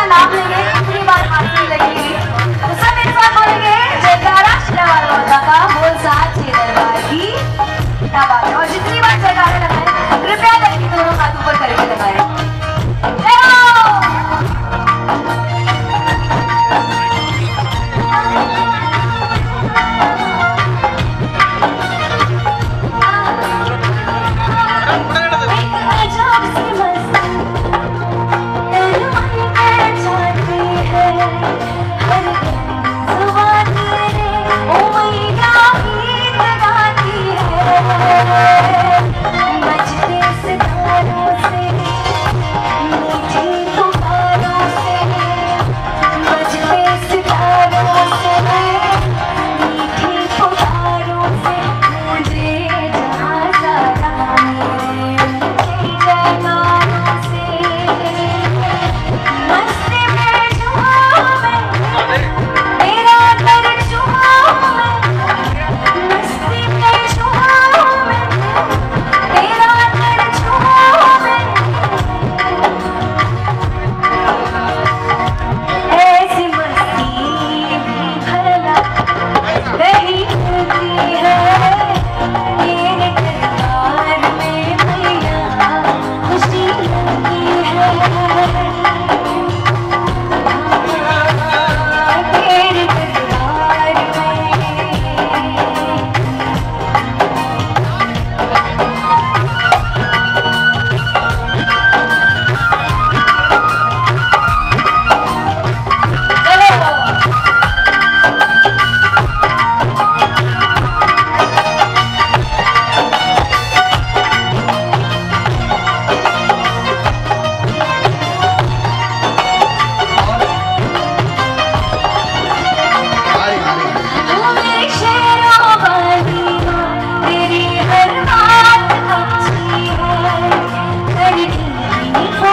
在哪 मुझे Thank you.